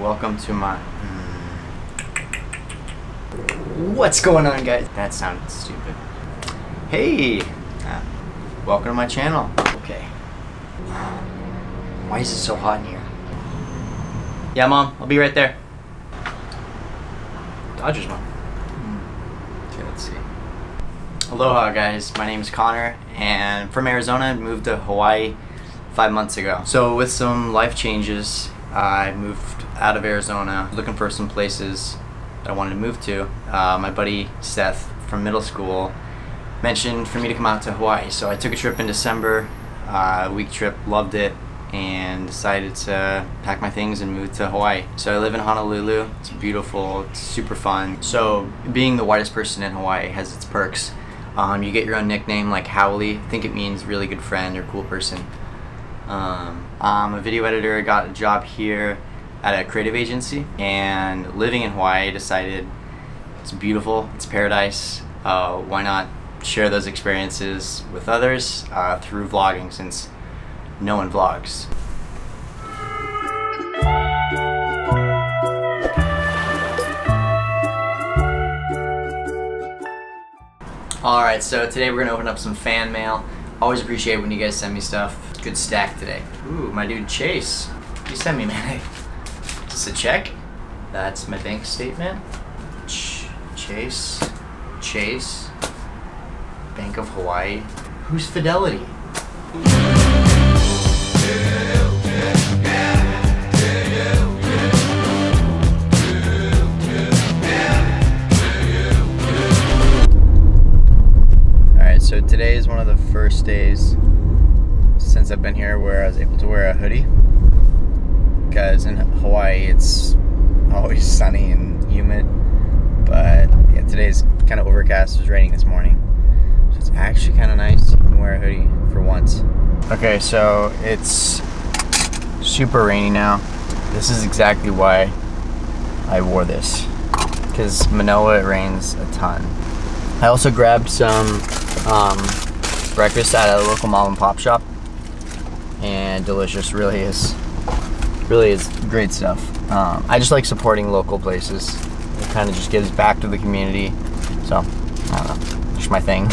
welcome to my. What's going on, guys? That sounded stupid. Hey, uh, welcome to my channel. Okay. Why is it so hot in here? Yeah, mom, I'll be right there. Dodgers mom. Okay, let's see. Aloha, guys. My name is Connor, and from Arizona, moved to Hawaii five months ago. So, with some life changes, I moved out of Arizona, looking for some places that I wanted to move to. Uh, my buddy Seth from middle school mentioned for me to come out to Hawaii. So I took a trip in December, uh, a week trip, loved it, and decided to pack my things and move to Hawaii. So I live in Honolulu. It's beautiful. It's super fun. So being the whitest person in Hawaii has its perks. Um, you get your own nickname like haole. I think it means really good friend or cool person. Um, I'm a video editor. Got a job here at a creative agency, and living in Hawaii, I decided it's beautiful. It's paradise. Uh, why not share those experiences with others uh, through vlogging since no one vlogs. Alright, so today we're going to open up some fan mail. Always appreciate when you guys send me stuff. Good stack today. Ooh, my dude Chase. You sent me, man. Is this a check? That's my bank statement. Ch Chase. Chase. Bank of Hawaii. Who's Fidelity? One of the first days since I've been here where I was able to wear a hoodie. Because in Hawaii it's always sunny and humid. But yeah, today's kind of overcast. It was raining this morning. So it's actually kind of nice. You can wear a hoodie for once. Okay, so it's super rainy now. This is exactly why I wore this. Because Manoa it rains a ton. I also grabbed some um, breakfast at a local mom and pop shop. And delicious, really is. Really is great stuff. Um, I just like supporting local places. It kind of just gives back to the community. So, I don't know. My thing.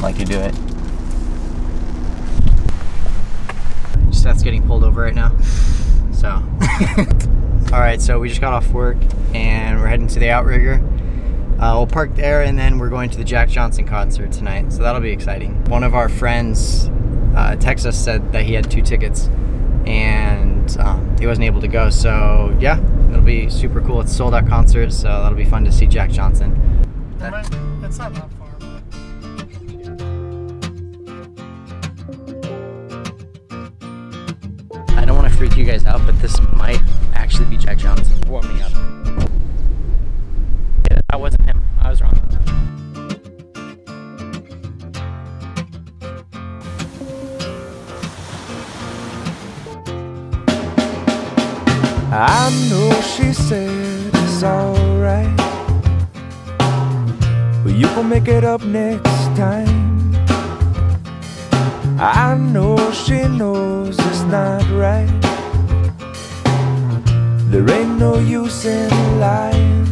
Like to do it. Seth's getting pulled over right now. So. Alright, so we just got off work and we're heading to the Outrigger. Uh, we'll park there and then we're going to the Jack Johnson concert tonight, so that'll be exciting. One of our friends uh, texted us said that he had two tickets and um, he wasn't able to go, so yeah, it'll be super cool. It's sold out concert, so that'll be fun to see Jack Johnson. It's not that far. But... I don't want to freak you guys out, but this might actually be Jack Johnson. Warm me up. I know she said it's alright. But you can make it up next time. I know she knows it's not right. There ain't no use in lying.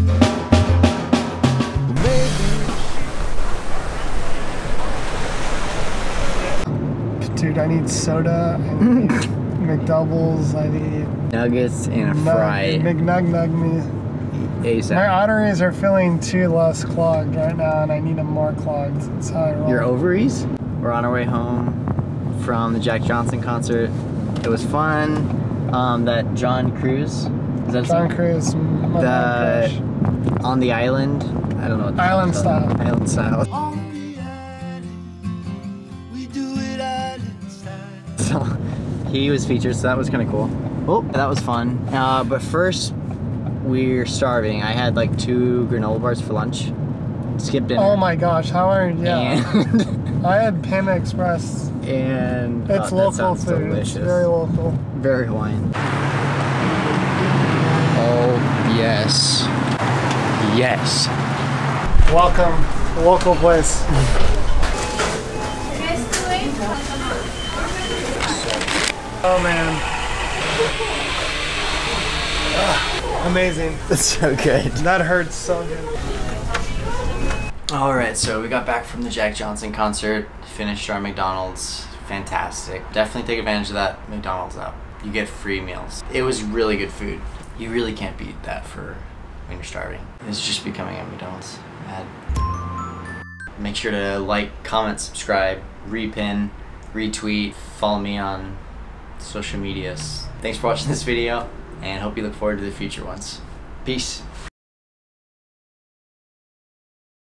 Dude, I need soda. I need McDoubles. I need Nuggets and a nug- fry McNug Nug me. My ASAP. arteries are feeling too less clogged right now, and I need them more clogged. That's how I roll. Your ovaries? We're on our way home from the Jack Johnson concert. It was fun. Um, that John Cruz. Is that John name? Cruz, The- on the island. I don't know. What the Island fuck's called. style. Island style. So he was featured, so that was kind of cool. Oh, that was fun. Uh, but first, we're starving. I had like two granola bars for lunch. Skipped dinner. Oh my gosh, how are you? Yeah. And I had Panda Express. and It's oh, local sounds food. delicious. It's very local. Very Hawaiian. Oh yes, yes. Welcome, local place. Oh man. Ah, amazing. That's so good. That hurts so good. All right, so we got back from the Jack Johnson concert, finished our McDonald's. Fantastic. Definitely take advantage of that McDonald's app. You get free meals. It was really good food. You really can't beat that for when you're starving. It's just becoming a McDonald's ad. Make sure to like, comment, subscribe, repin, retweet, follow me on social medias. Thanks for watching this video and hope you look forward to the future ones. Peace.